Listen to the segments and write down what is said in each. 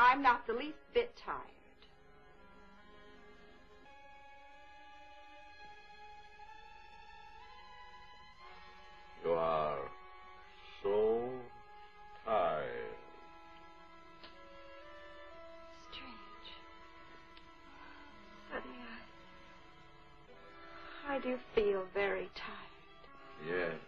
I'm not the least bit tired. You are so tired. Strange. Suddenly I... I do feel very tired. Yes.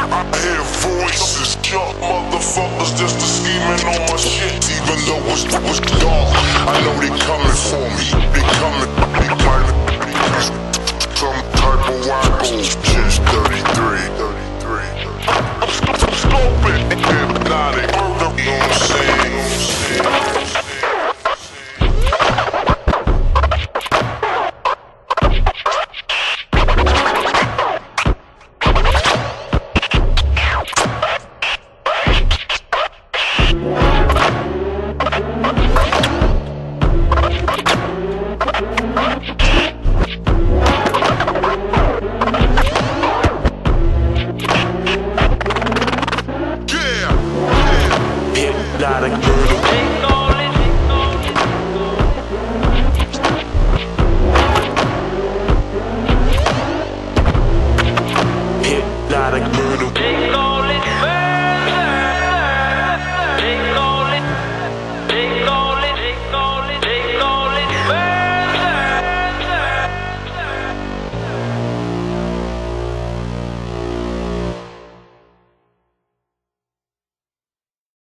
was, was, was, was,